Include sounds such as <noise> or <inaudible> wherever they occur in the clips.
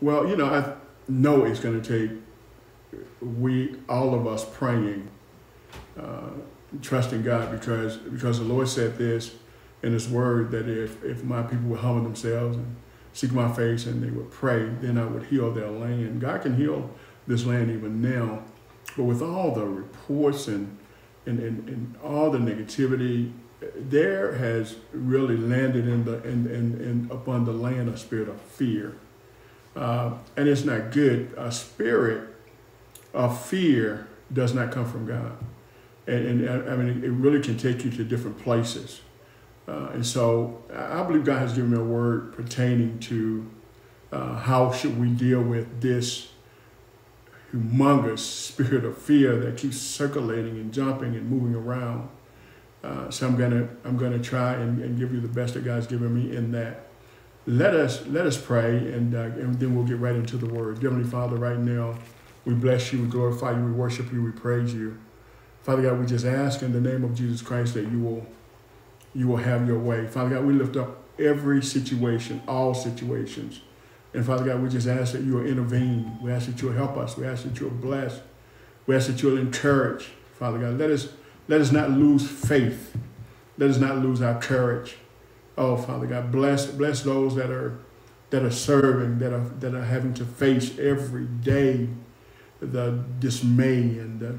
Well, you know, I know it's going to take we, all of us, praying, uh, trusting God, because because the Lord said this in His Word that if if my people would humble themselves and seek my face and they would pray, then I would heal their land. God can heal this land even now, but with all the reports and and, and, and all the negativity, there has really landed in the in, in, in upon the land a spirit of fear. Uh, and it's not good. A spirit of fear does not come from God. And, and I mean, it really can take you to different places. Uh, and so I believe God has given me a word pertaining to uh, how should we deal with this humongous spirit of fear that keeps circulating and jumping and moving around. Uh, so I'm gonna I'm gonna try and, and, give you the best that God's given me in that. Let us let us pray and, uh, and then we'll get right into the word. Heavenly Father, right now, we bless you, we glorify you, we worship you, we praise you. Father God, we just ask in the name of Jesus Christ that you will you will have your way. Father God, we lift up every situation, all situations. And Father God, we just ask that you will intervene. We ask that you will help us. We ask that you will bless. We ask that you will encourage. Father God, let us let us not lose faith. Let us not lose our courage. Oh, Father God, bless bless those that are that are serving, that are that are having to face every day the dismay and the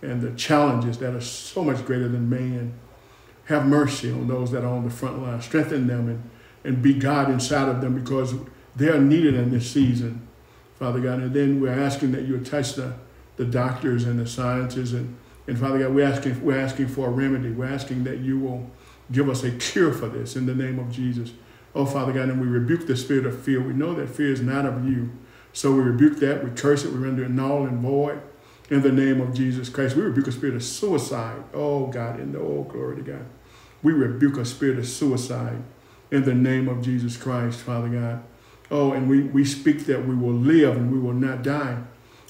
and the challenges that are so much greater than man. Have mercy on those that are on the front line. Strengthen them and, and be God inside of them because they are needed in this season, Father God. And then we're asking that you touch the, the doctors and the scientists. And, and Father God, we're asking, we're asking for a remedy. We're asking that you will give us a cure for this in the name of Jesus. Oh, Father God, and we rebuke the spirit of fear. We know that fear is not of you. So we rebuke that, we curse it, we render it null and void in the name of Jesus Christ. We rebuke a spirit of suicide. Oh, God, in the oh, glory to God. We rebuke a spirit of suicide in the name of Jesus Christ, Father God. Oh, and we, we speak that we will live and we will not die,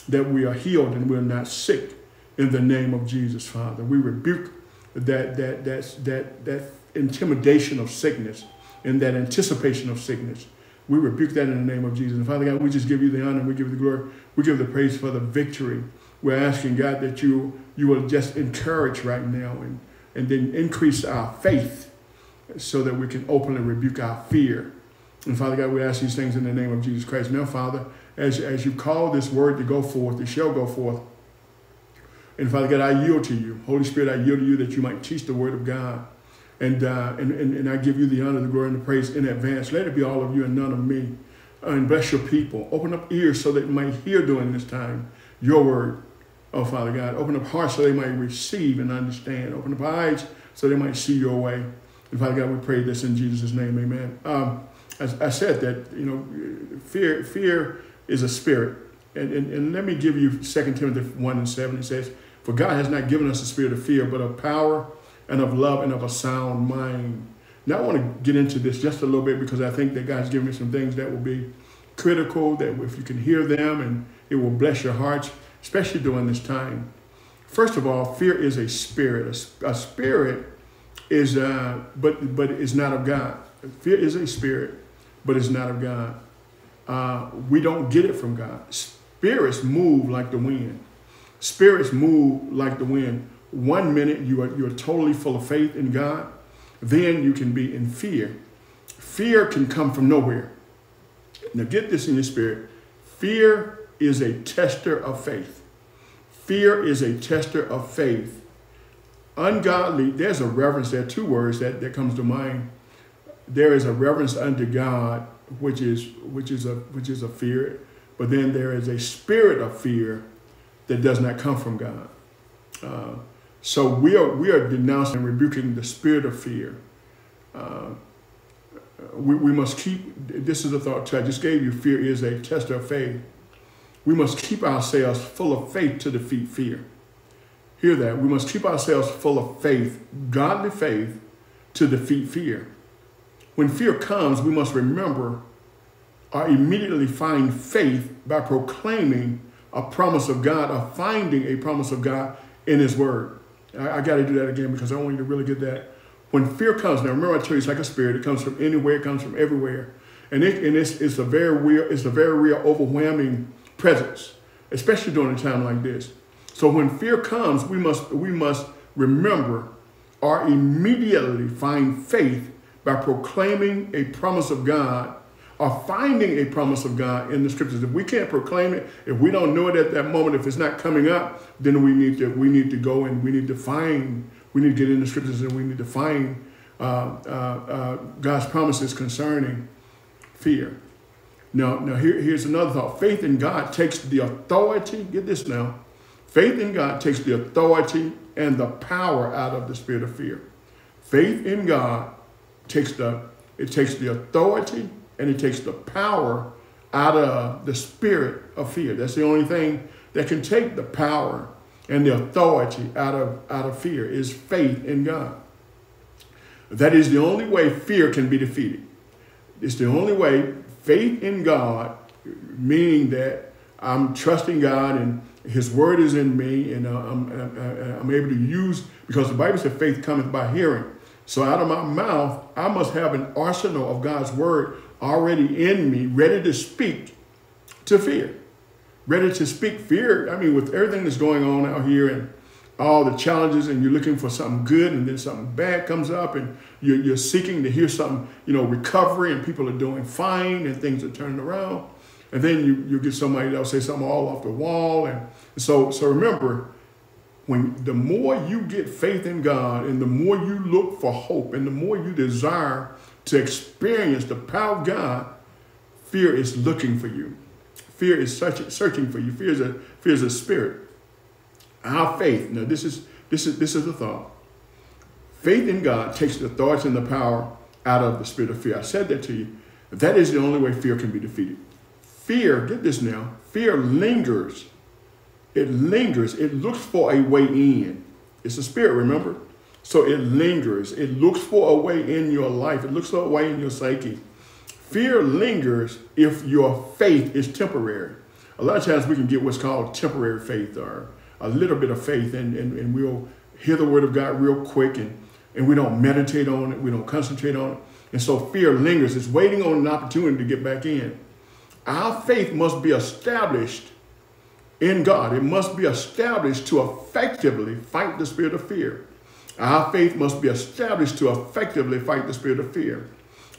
that we are healed and we're not sick in the name of Jesus, Father. We rebuke that, that, that, that, that intimidation of sickness and that anticipation of sickness. We rebuke that in the name of Jesus. And Father God, we just give you the honor, we give you the glory, we give the praise for the victory. We're asking God that you, you will just encourage right now and, and then increase our faith so that we can openly rebuke our fear and Father God, we ask these things in the name of Jesus Christ. Now, Father, as, as you call this word to go forth, it shall go forth. And Father God, I yield to you. Holy Spirit, I yield to you that you might teach the word of God. And, uh, and, and, and I give you the honor, the glory, and the praise in advance. Let it be all of you and none of me. Uh, and bless your people. Open up ears so that they might hear during this time your word. Oh, Father God, open up hearts so they might receive and understand. Open up eyes so they might see your way. And Father God, we pray this in Jesus' name. Amen. Um, I, I said that, you know, fear, fear is a spirit. And, and, and let me give you 2 Timothy 1 and 7. It says, For God has not given us a spirit of fear, but of power and of love and of a sound mind. Now, I want to get into this just a little bit because I think that God's given me some things that will be critical, that if you can hear them and it will bless your hearts, especially during this time. First of all, fear is a spirit. A, a spirit is, uh, but, but is not of God. Fear is a spirit but it's not of God. Uh, we don't get it from God. Spirits move like the wind. Spirits move like the wind. One minute you are you're totally full of faith in God, then you can be in fear. Fear can come from nowhere. Now get this in your spirit. Fear is a tester of faith. Fear is a tester of faith. Ungodly, there's a reference there, two words that, that comes to mind there is a reverence unto God, which is which is a which is a fear, but then there is a spirit of fear that does not come from God. Uh, so we are we are denouncing and rebuking the spirit of fear. Uh, we, we must keep this is a thought I just gave you. Fear is a tester of faith. We must keep ourselves full of faith to defeat fear. Hear that. We must keep ourselves full of faith, godly faith, to defeat fear. When fear comes, we must remember or immediately find faith by proclaiming a promise of God or finding a promise of God in His Word. I, I got to do that again because I want you to really get that. When fear comes, now remember I told you it's like a spirit. It comes from anywhere, it comes from everywhere. And, it, and it's, it's, a very real, it's a very real overwhelming presence, especially during a time like this. So when fear comes, we must, we must remember or immediately find faith by proclaiming a promise of God or finding a promise of God in the scriptures. If we can't proclaim it, if we don't know it at that moment, if it's not coming up, then we need to we need to go and we need to find, we need to get in the scriptures and we need to find uh, uh, uh, God's promises concerning fear. Now, now here, here's another thought. Faith in God takes the authority, get this now. Faith in God takes the authority and the power out of the spirit of fear. Faith in God takes the it takes the authority and it takes the power out of the spirit of fear. That's the only thing that can take the power and the authority out of out of fear is faith in God. That is the only way fear can be defeated. It's the only way faith in God, meaning that I'm trusting God and His Word is in me, and uh, I'm, I'm, I'm able to use because the Bible says faith cometh by hearing. So out of my mouth, I must have an arsenal of God's Word already in me, ready to speak to fear, ready to speak fear. I mean, with everything that's going on out here and all the challenges and you're looking for something good and then something bad comes up and you're, you're seeking to hear something, you know, recovery and people are doing fine and things are turning around. And then you, you get somebody that'll say something all off the wall. And so, so remember, when the more you get faith in God and the more you look for hope and the more you desire to experience the power of God, fear is looking for you. Fear is searching, searching for you. Fear is a, fear is a spirit. Our faith, now this is this is this is the thought. Faith in God takes the thoughts and the power out of the spirit of fear. I said that to you. That is the only way fear can be defeated. Fear, get this now, fear lingers. It lingers. It looks for a way in. It's a spirit, remember? So it lingers. It looks for a way in your life. It looks for a way in your psyche. Fear lingers if your faith is temporary. A lot of times we can get what's called temporary faith or a little bit of faith and, and, and we'll hear the word of God real quick and, and we don't meditate on it, we don't concentrate on it. And so fear lingers. It's waiting on an opportunity to get back in. Our faith must be established in God. It must be established to effectively fight the spirit of fear. Our faith must be established to effectively fight the spirit of fear.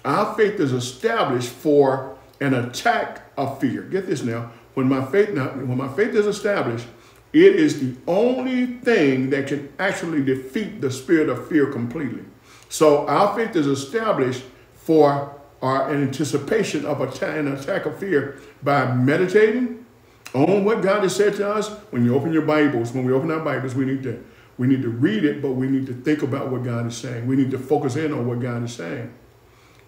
Our faith is established for an attack of fear. Get this now. When my faith now, when my faith is established, it is the only thing that can actually defeat the spirit of fear completely. So our faith is established for our anticipation of an attack of fear by meditating on what God has said to us. When you open your Bibles, when we open our Bibles, we need to we need to read it, but we need to think about what God is saying. We need to focus in on what God is saying.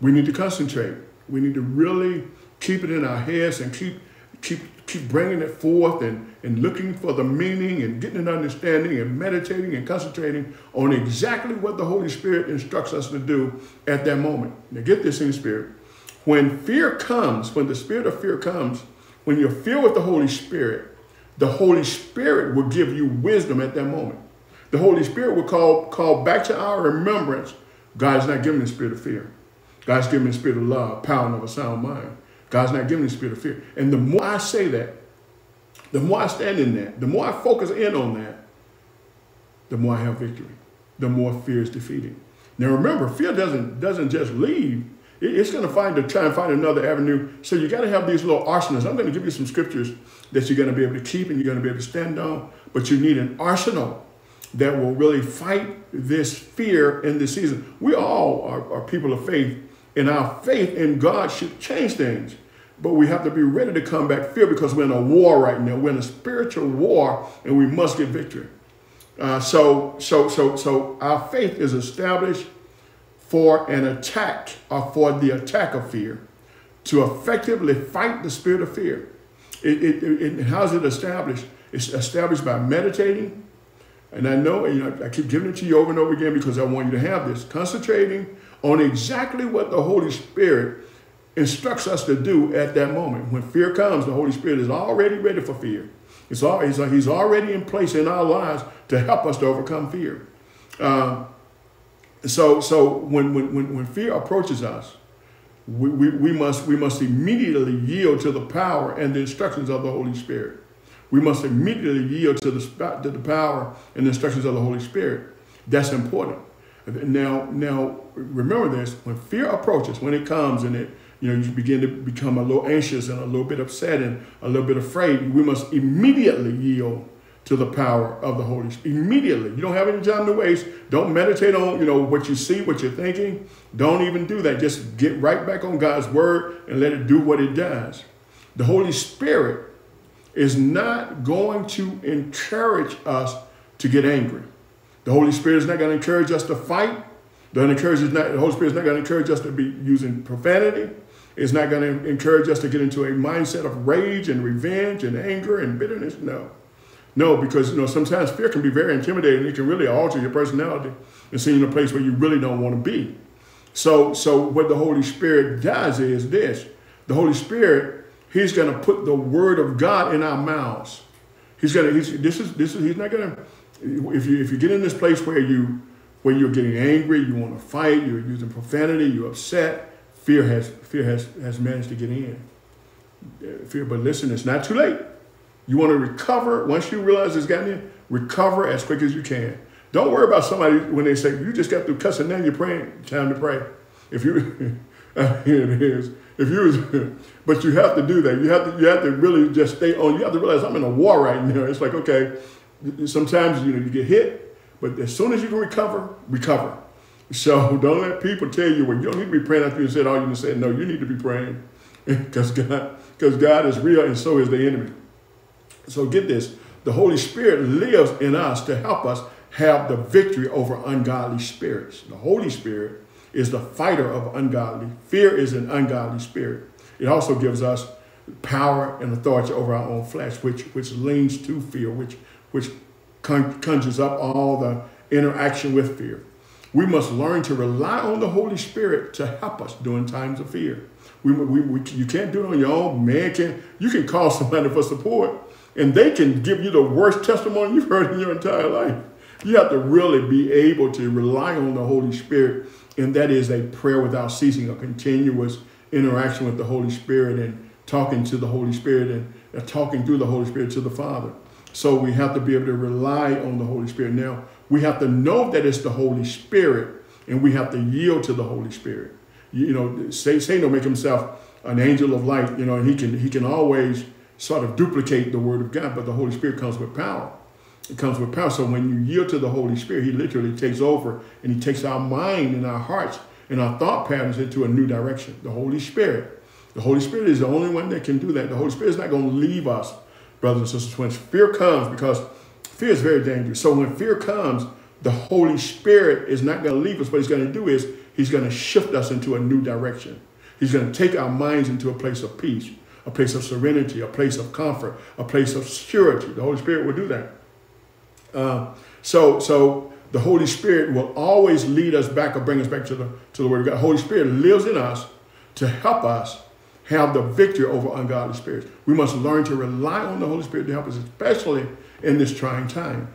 We need to concentrate. We need to really keep it in our heads and keep keep keep bringing it forth and, and looking for the meaning and getting an understanding and meditating and concentrating on exactly what the Holy Spirit instructs us to do at that moment. Now get this in the spirit. When fear comes, when the spirit of fear comes, when you're filled with the Holy Spirit, the Holy Spirit will give you wisdom at that moment. The Holy Spirit will call, call back to our remembrance, God's not giving the spirit of fear. God's giving the spirit of love, power, and of a sound mind. God's not giving the spirit of fear. And the more I say that, the more I stand in that, the more I focus in on that, the more I have victory, the more fear is defeated. Now remember, fear doesn't, doesn't just leave. It's going to find to try and find another avenue. So you got to have these little arsenals. I'm going to give you some scriptures that you're going to be able to keep and you're going to be able to stand on. But you need an arsenal that will really fight this fear in this season. We all are, are people of faith and our faith in God should change things. But we have to be ready to combat fear because we're in a war right now. We're in a spiritual war and we must get victory. Uh, so, so, so, so our faith is established for an attack or for the attack of fear to effectively fight the spirit of fear. It, it, it, how's it established? It's established by meditating. And I know, you know, I keep giving it to you over and over again because I want you to have this. Concentrating on exactly what the Holy Spirit instructs us to do at that moment. When fear comes, the Holy Spirit is already ready for fear. It's all, he's, he's already in place in our lives to help us to overcome fear. Uh, so so when, when, when fear approaches us, we, we, we, must, we must immediately yield to the power and the instructions of the Holy Spirit. We must immediately yield to the, to the power and the instructions of the Holy Spirit. That's important. Now, now remember this: when fear approaches, when it comes, and it you know you begin to become a little anxious and a little bit upset and a little bit afraid, we must immediately yield to the power of the Holy Spirit. Immediately. You don't have any time to waste. Don't meditate on, you know, what you see, what you're thinking. Don't even do that. Just get right back on God's word and let it do what it does. The Holy Spirit is not going to encourage us to get angry. The Holy Spirit is not going to encourage us to fight. The, encourage is not, the Holy Spirit is not going to encourage us to be using profanity. It's not going to encourage us to get into a mindset of rage and revenge and anger and bitterness. No. No, because you know sometimes fear can be very intimidating. It can really alter your personality and send you in a place where you really don't want to be. So, so what the Holy Spirit does is this: the Holy Spirit, He's going to put the Word of God in our mouths. He's going to. He's, this is this is. He's not going to. If you if you get in this place where you where you're getting angry, you want to fight, you're using profanity, you're upset. Fear has fear has has managed to get in. Uh, fear, but listen, it's not too late. You want to recover, once you realize it's gotten in, recover as quick as you can. Don't worry about somebody when they say, you just got through cussing, now you're praying. Time to pray. If you, <laughs> <laughs> it is. If you, <laughs> but you have to do that. You have to, you have to really just stay on. You have to realize I'm in a war right now. It's like, okay, sometimes, you know, you get hit, but as soon as you can recover, recover. So <laughs> don't let people tell you, well, you don't need to be praying after you said all you can say. No, you need to be praying because God, because God is real and so is the enemy. So get this the Holy Spirit lives in us to help us have the victory over ungodly spirits. The Holy Spirit is the fighter of ungodly. Fear is an ungodly spirit. It also gives us power and authority over our own flesh, which, which leans to fear, which, which conjures up all the interaction with fear. We must learn to rely on the Holy Spirit to help us during times of fear. We, we, we, you can't do it on your own. Man can you can call somebody for support, and they can give you the worst testimony you've heard in your entire life. You have to really be able to rely on the Holy Spirit, and that is a prayer without ceasing, a continuous interaction with the Holy Spirit and talking to the Holy Spirit and uh, talking through the Holy Spirit to the Father. So we have to be able to rely on the Holy Spirit. Now, we have to know that it's the Holy Spirit, and we have to yield to the Holy Spirit. You, you know, Satan will make himself an angel of light, you know, and he can he can always sort of duplicate the word of God, but the Holy Spirit comes with power. It comes with power. So when you yield to the Holy Spirit, he literally takes over and he takes our mind and our hearts and our thought patterns into a new direction. The Holy Spirit. The Holy Spirit is the only one that can do that. The Holy Spirit is not going to leave us, brothers and sisters. When fear comes, because fear is very dangerous. So when fear comes, the Holy Spirit is not going to leave us. What he's going to do is he's going to shift us into a new direction. He's going to take our minds into a place of peace a place of serenity, a place of comfort, a place of security. The Holy Spirit will do that. Uh, so, so the Holy Spirit will always lead us back or bring us back to the, to the Word of God. Holy Spirit lives in us to help us have the victory over ungodly spirits. We must learn to rely on the Holy Spirit to help us, especially in this trying time.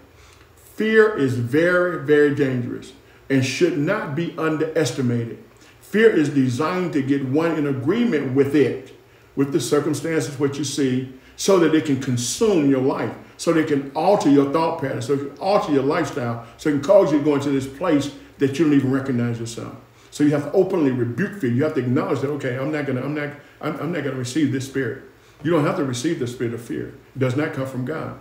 Fear is very, very dangerous and should not be underestimated. Fear is designed to get one in agreement with it with the circumstances, what you see, so that it can consume your life, so they can alter your thought patterns, so it can alter your lifestyle, so it can cause you to go into this place that you don't even recognize yourself. So you have to openly rebuke fear. You have to acknowledge that, okay, I'm not gonna, I'm not, I'm, I'm not gonna receive this spirit. You don't have to receive the spirit of fear. It does not come from God.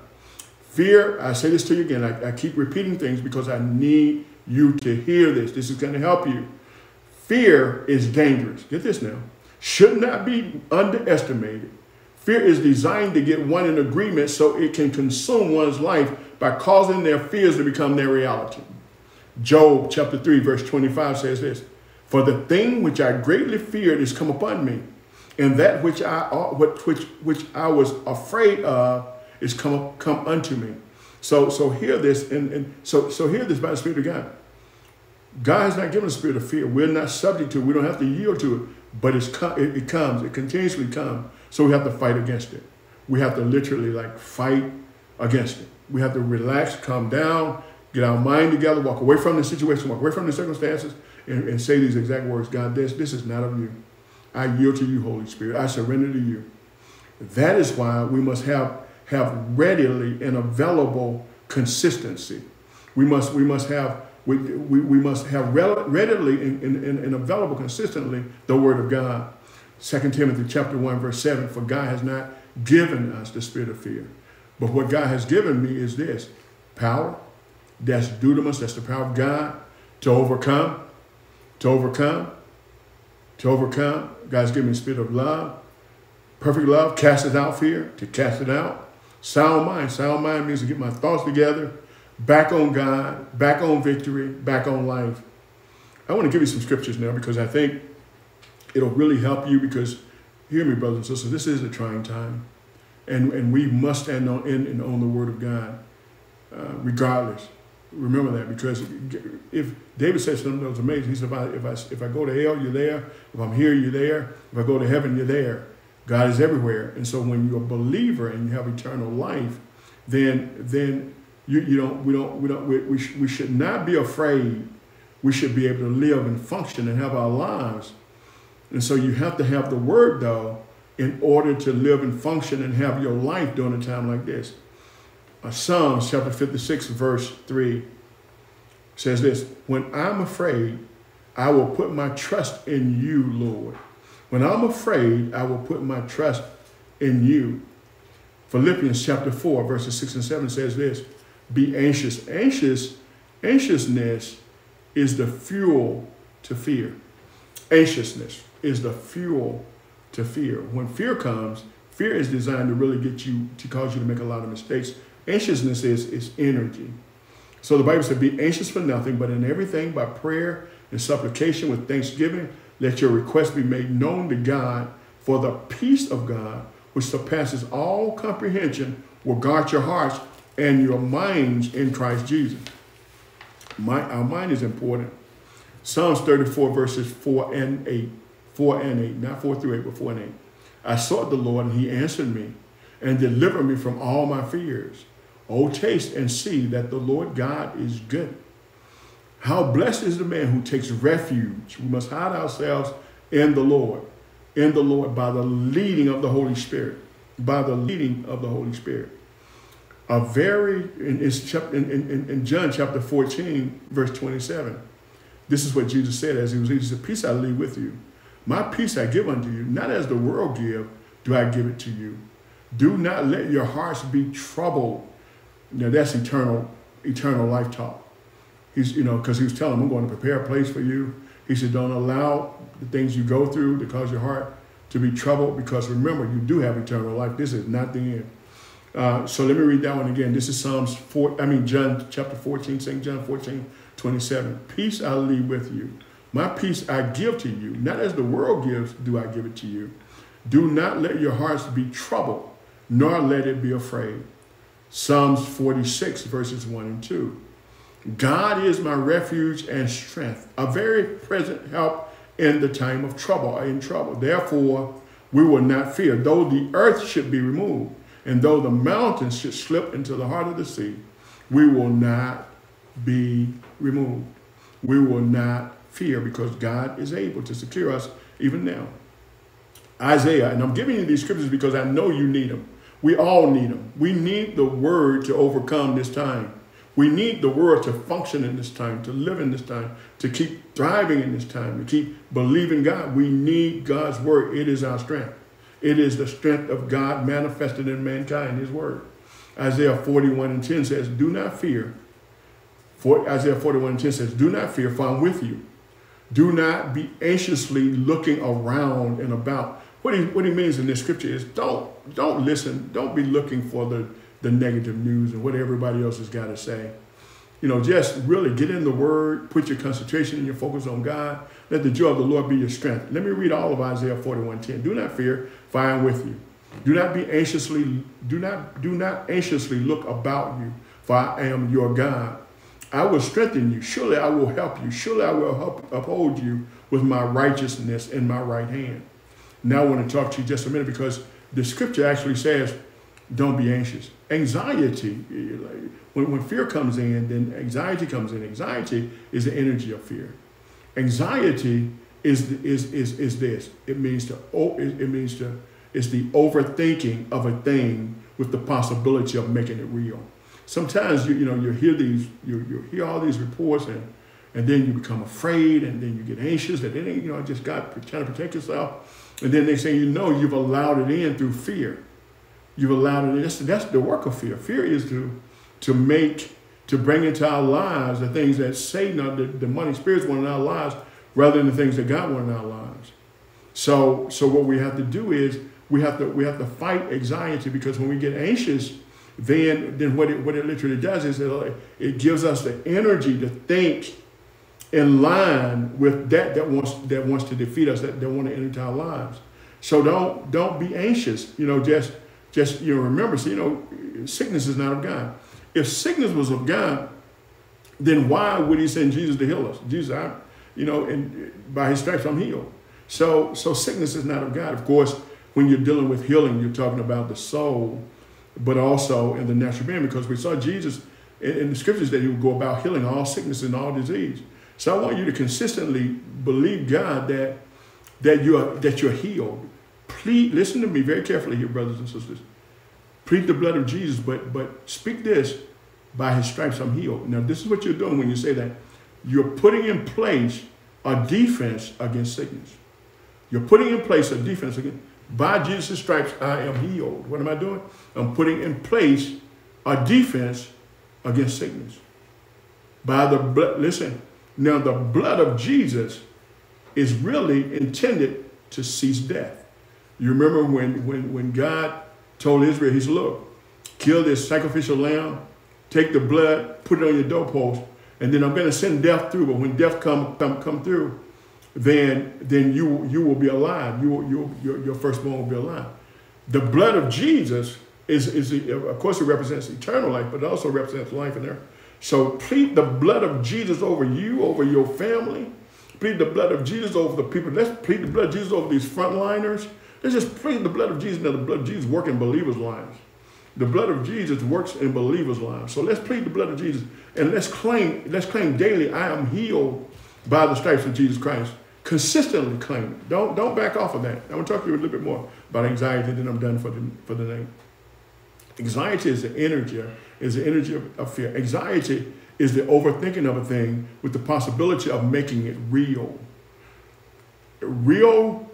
Fear, I say this to you again, I, I keep repeating things because I need you to hear this. This is gonna help you. Fear is dangerous. Get this now should not be underestimated. Fear is designed to get one in agreement so it can consume one's life by causing their fears to become their reality. Job chapter 3, verse 25 says this For the thing which I greatly feared is come upon me, and that which I which which I was afraid of is come come unto me. So so hear this, and, and so so hear this by the Spirit of God. God has not given a spirit of fear. We're not subject to it. We don't have to yield to it but it's it, comes, it continuously comes. So we have to fight against it. We have to literally like fight against it. We have to relax, calm down, get our mind together, walk away from the situation, walk away from the circumstances, and, and say these exact words God, this, this is not of you. I yield to you, Holy Spirit. I surrender to you. That is why we must have, have readily and available consistency. We must, we must have we, we, we must have readily and, and, and available consistently the word of God. 2 Timothy chapter 1, verse 7, for God has not given us the spirit of fear. But what God has given me is this power, that's dunamis, that's the power of God to overcome, to overcome, to overcome. God's given me spirit of love, perfect love, casts out fear, to cast it out. Sound mind. Sound mind means to get my thoughts together, back on God, back on victory, back on life. I want to give you some scriptures now because I think it'll really help you because, hear me, brothers and sisters, this is a trying time. And, and we must stand on, in and on the word of God, uh, regardless. Remember that because if David said something that was amazing, he said, if I, if, I, if I go to hell, you're there. If I'm here, you're there. If I go to heaven, you're there. God is everywhere. And so when you're a believer and you have eternal life, then, then you, you don't, we don't, we don't, we, we, sh we should not be afraid. We should be able to live and function and have our lives. And so you have to have the word though, in order to live and function and have your life during a time like this. Uh, Psalms chapter 56, verse 3 says this When I'm afraid, I will put my trust in you, Lord. When I'm afraid, I will put my trust in you. Philippians chapter 4, verses 6 and 7 says this Be anxious. Anxious, anxiousness is the fuel to fear. Anxiousness is the fuel to fear. When fear comes, fear is designed to really get you, to cause you to make a lot of mistakes. Anxiousness is, is energy. So the Bible said, Be anxious for nothing, but in everything by prayer and supplication with thanksgiving, let your request be made known to God, for the peace of God, which surpasses all comprehension, will guard your hearts and your minds in Christ Jesus. My, our mind is important. Psalms 34, verses 4 and 8. 4 and 8, not 4 through 8, but 4 and 8. I sought the Lord, and he answered me and delivered me from all my fears. Oh, taste and see that the Lord God is good. How blessed is the man who takes refuge. We must hide ourselves in the Lord, in the Lord by the leading of the Holy Spirit, by the leading of the Holy Spirit. A very, in, in, in, in John chapter 14, verse 27, this is what Jesus said as he was, he said, peace I leave with you. My peace I give unto you, not as the world give, do I give it to you. Do not let your hearts be troubled. Now that's eternal, eternal life talk. He's, you know, because he was telling them, I'm going to prepare a place for you. He said, don't allow the things you go through to cause your heart to be troubled because remember, you do have eternal life. This is not the end. Uh, so let me read that one again. This is Psalms 4, I mean, John chapter 14, St. John 14, 27. Peace I leave with you. My peace I give to you, not as the world gives, do I give it to you. Do not let your hearts be troubled, nor let it be afraid. Psalms 46, verses 1 and 2. God is my refuge and strength, a very present help in the time of trouble, in trouble. Therefore, we will not fear, though the earth should be removed, and though the mountains should slip into the heart of the sea, we will not be removed. We will not fear because God is able to secure us even now. Isaiah, and I'm giving you these scriptures because I know you need them. We all need them. We need the word to overcome this time. We need the word to function in this time, to live in this time, to keep thriving in this time, to keep believing God. We need God's word. It is our strength. It is the strength of God manifested in mankind, his word. Isaiah 41 and 10 says, Do not fear. For, Isaiah 41 and 10 says, Do not fear, for I'm with you. Do not be anxiously looking around and about. What he, what he means in this scripture is don't, don't listen. Don't be looking for the, the negative news and what everybody else has got to say. You know, just really get in the word, put your concentration and your focus on God. Let the joy of the Lord be your strength. Let me read all of Isaiah 41:10. Do not fear, for I am with you. Do not be anxiously, do not, do not anxiously look about you, for I am your God. I will strengthen you. Surely I will help you. Surely I will help, uphold you with my righteousness in my right hand. Now I want to talk to you just a minute because the scripture actually says, don't be anxious. Anxiety, when, when fear comes in, then anxiety comes in. Anxiety is the energy of fear. Anxiety is, is, is, is this. It means to, it means to, it's the overthinking of a thing with the possibility of making it real. Sometimes you, you know, you hear these, you, you hear all these reports and, and then you become afraid and then you get anxious and then, you know, just got trying to protect yourself. And then they say, you know, you've allowed it in through fear. You've allowed it in. That's, that's the work of fear. Fear is to, to make, to bring into our lives the things that Satan or the demonic spirits want in our lives rather than the things that God want in our lives. So, so what we have to do is we have to we have to fight anxiety because when we get anxious, then then what it what it literally does is it, it gives us the energy to think in line with that that wants that wants to defeat us, that, that want to enter our lives. So don't don't be anxious. You know, just just you know remember, so, you know, sickness is not of God. If sickness was of God, then why would He send Jesus to heal us? Jesus, I, you know, and by His stripes I'm healed. So so sickness is not of God. Of course, when you're dealing with healing, you're talking about the soul, but also in the natural man, because we saw Jesus in, in the scriptures that He would go about healing all sickness and all disease. So I want you to consistently believe God that that you're that you're healed. Please listen to me very carefully here, brothers and sisters. Plead the blood of Jesus, but but speak this: by His stripes I'm healed. Now this is what you're doing when you say that. You're putting in place a defense against sickness. You're putting in place a defense against. By Jesus' stripes I am healed. What am I doing? I'm putting in place a defense against sickness. By the blood, listen, now, the blood of Jesus is really intended to cease death. You remember when, when, when God told Israel, He said, Look, kill this sacrificial lamb, take the blood, put it on your doorpost, and then I'm going to send death through. But when death come, come, come through, then, then you, you will be alive. You, you, your, your firstborn will be alive. The blood of Jesus is, is, of course, it represents eternal life, but it also represents life in there. So plead the blood of Jesus over you, over your family. Plead the blood of Jesus over the people. Let's plead the blood of Jesus over these frontliners. Let's just plead the blood of Jesus. Now the blood of Jesus work in believers' lives. The blood of Jesus works in believers' lives. So let's plead the blood of Jesus and let's claim, let's claim daily, I am healed by the stripes of Jesus Christ. Consistently claim it. Don't, don't back off of that. I want to talk to you a little bit more about anxiety, then I'm done for the, for the night. Anxiety is the energy is the energy of, of fear. Anxiety is the overthinking of a thing with the possibility of making it real. Real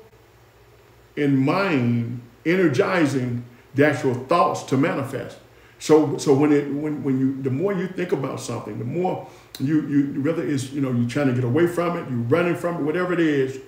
in mind, energizing the actual thoughts to manifest. So, so when it when, when you the more you think about something, the more you you whether it's you know you're trying to get away from it, you're running from it, whatever it is,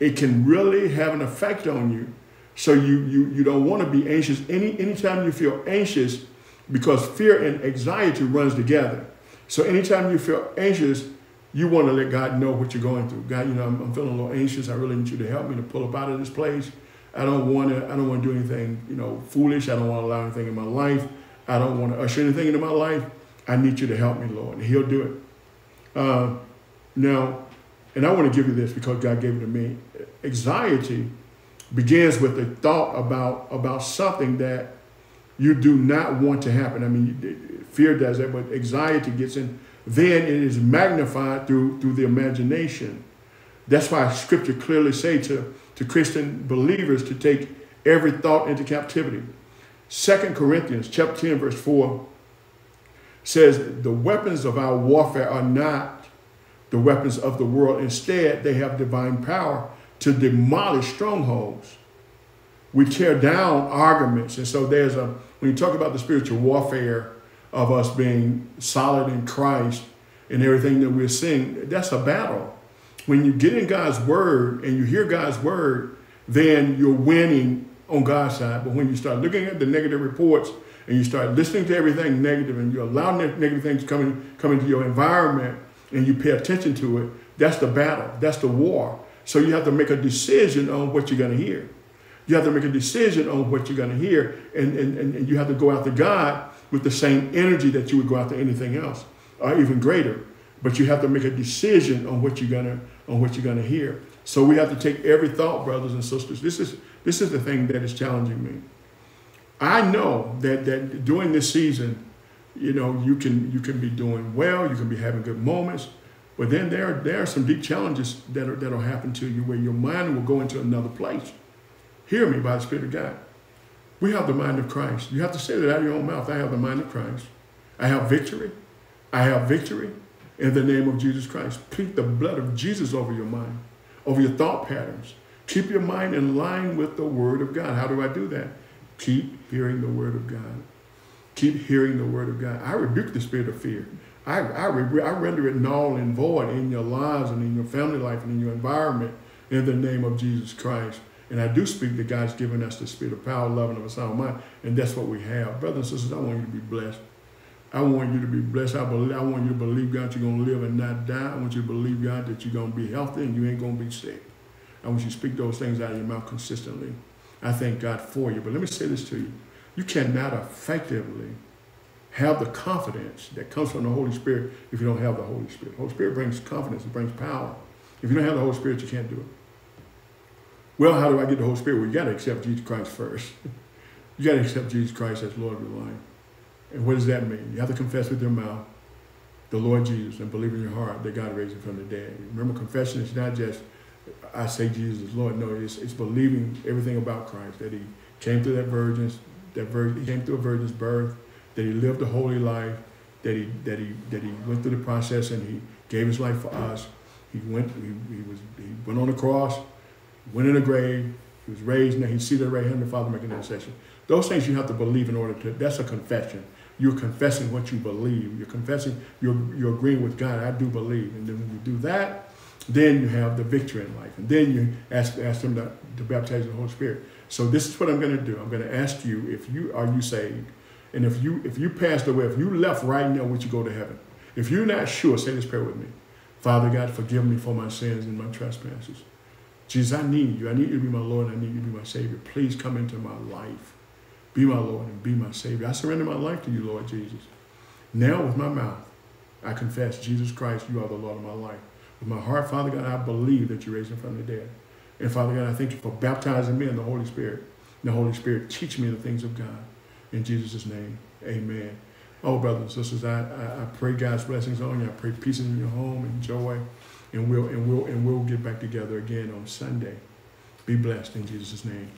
it can really have an effect on you. So you you you don't want to be anxious. Any anytime you feel anxious, because fear and anxiety runs together. So anytime you feel anxious, you want to let God know what you're going through. God, you know, I'm, I'm, feeling a little anxious. I really need you to help me to pull up out of this place. I don't want to. I don't want to do anything, you know, foolish. I don't want to allow anything in my life. I don't want to usher anything into my life. I need you to help me, Lord. And He'll do it. Uh, now, and I want to give you this because God gave it to me. Anxiety begins with a thought about about something that you do not want to happen. I mean, fear does that, but anxiety gets in. Then it is magnified through through the imagination. That's why Scripture clearly say to to Christian believers to take every thought into captivity. Second Corinthians chapter 10, verse 4 says, The weapons of our warfare are not the weapons of the world. Instead, they have divine power to demolish strongholds we tear down arguments. And so there's a, when you talk about the spiritual warfare of us being solid in Christ and everything that we're seeing, that's a battle. When you get in God's word and you hear God's word, then you're winning on God's side. But when you start looking at the negative reports and you start listening to everything negative and you allow negative things coming come into your environment and you pay attention to it, that's the battle. That's the war. So you have to make a decision on what you're going to hear. You have to make a decision on what you're going to hear, and, and, and you have to go after God with the same energy that you would go after anything else, or even greater. But you have to make a decision on what you're gonna on what you're gonna hear. So we have to take every thought, brothers and sisters. This is this is the thing that is challenging me. I know that that during this season, you know, you can you can be doing well, you can be having good moments, But then there, there are some deep challenges that are, that'll happen to you where your mind will go into another place. Hear me by the Spirit of God. We have the mind of Christ. You have to say that out of your own mouth. I have the mind of Christ. I have victory. I have victory in the name of Jesus Christ. Plead the blood of Jesus over your mind, over your thought patterns. Keep your mind in line with the Word of God. How do I do that? Keep hearing the Word of God. Keep hearing the Word of God. I rebuke the spirit of fear. I, I, I render it null and void in your lives and in your family life and in your environment in the name of Jesus Christ. And I do speak that God's given us the spirit of power, love, and of a sound mind. And that's what we have. Brothers and sisters, I want you to be blessed. I want you to be blessed. I, believe, I want you to believe, God, you're going to live and not die. I want you to believe, God, that you're going to be healthy and you ain't going to be sick. I want you to speak those things out of your mouth consistently. I thank God for you. But let me say this to you. You cannot effectively have the confidence that comes from the Holy Spirit if you don't have the Holy Spirit. The Holy Spirit brings confidence, it brings power. If you don't have the Holy Spirit, you can't do it. Well, how do I get the Holy Spirit? Well, you got to accept Jesus Christ first. <laughs> you got to accept Jesus Christ as Lord of your life. And what does that mean? You have to confess with your mouth the Lord Jesus and believe in your heart that God raised him from the dead. Remember, confession is not just I say Jesus is Lord. No, it's, it's believing everything about Christ that He came through that virgin's that virgin, He came through a virgin's birth, that He lived a holy life, that He that He that He went through the process and He gave His life for us. He went He, he was He went on the cross, went in the grave. He was raised. Now He's seated at the right hand of the Father, making intercession. Those things you have to believe in order to. That's a confession. You're confessing what you believe. You're confessing. You're you're agreeing with God. I do believe, and then when you do that then you have the victory in life. And then you ask, ask them to, to baptize the Holy Spirit. So this is what I'm going to do. I'm going to ask you if you are you saved, and if you if you passed away, if you left right now, would you go to heaven? If you're not sure, say this prayer with me. Father God, forgive me for my sins and my trespasses. Jesus, I need you. I need you to be my Lord. I need you to be my Savior. Please come into my life. Be my Lord and be my Savior. I surrender my life to you, Lord Jesus. Now with my mouth, I confess, Jesus Christ, you are the Lord of my life. With my heart, Father God, I believe that you raised him from the dead. And Father God, I thank you for baptizing me in the Holy Spirit. And the Holy Spirit teach me the things of God. In Jesus' name, amen. Oh, brothers and sisters, I, I, I pray God's blessings on you. I pray peace in your home and joy. And we'll, and, we'll, and we'll get back together again on Sunday. Be blessed in Jesus' name.